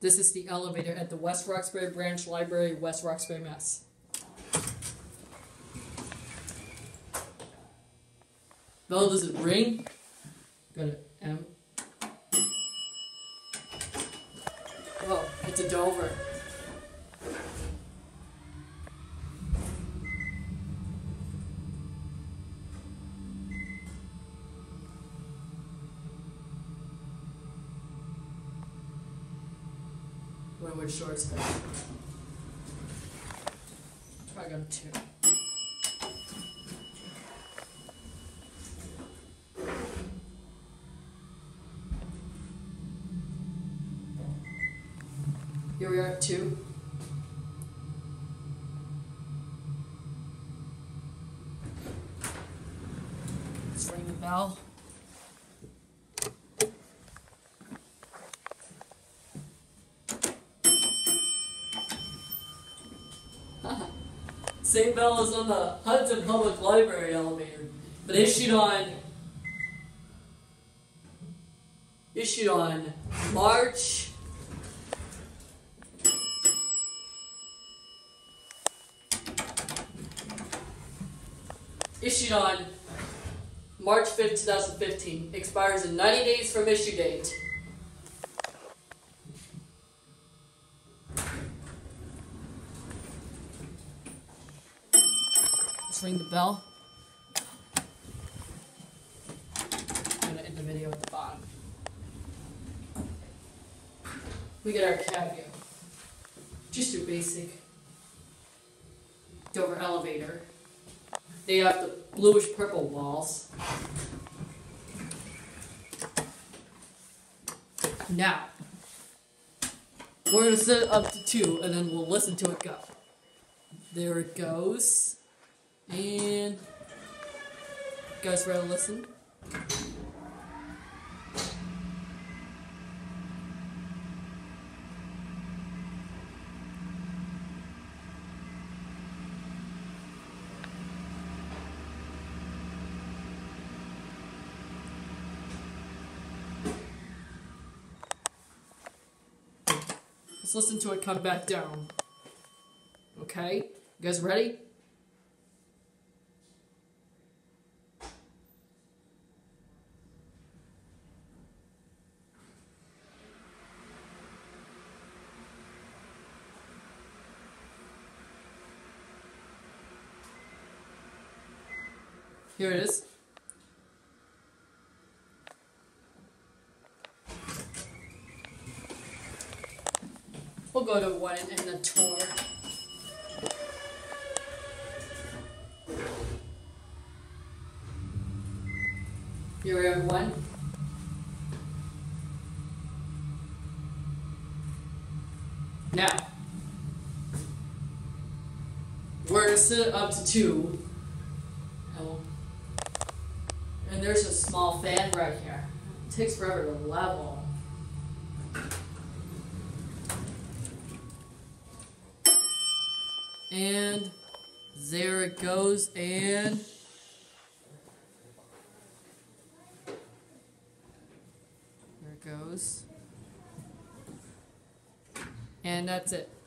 This is the elevator at the West Roxbury Branch Library, West Roxbury, Mass. Bell does it ring? Go to M. Oh, it's a Dover. Windward Shores. Go to two. Here we are at two. Let's ring the bell. Same bell as on the Hudson Public Library elevator, but issued on issued on March issued on March 5th, 2015. Expires in 90 days from issue date. Let's ring the bell. I'm gonna end the video at the bottom. We get our caveat. Just your basic Dover elevator. They have the bluish purple walls. Now, we're gonna set it up to two and then we'll listen to it go. There it goes. And guys ready to listen? Let's listen to it come back down. Okay? You guys ready? Here it is. We'll go to one in the tour. Here we have one. Now, we're gonna set it up to two. And, there's a small fan right here. It takes forever to level. And there it goes, and there it goes. And that's it.